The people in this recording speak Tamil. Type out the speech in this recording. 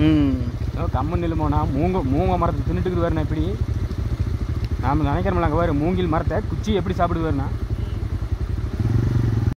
ம் கம்மன் நிலமோனா மூங்க மூங்க மரத்தை தின்னுட்டுக்குது வரணும் எப்படி நாம் நினைக்கிறோம்ல அங்கே வேறு மூங்கில் மரத்தை குச்சி எப்படி சாப்பிடுவாருண்ணா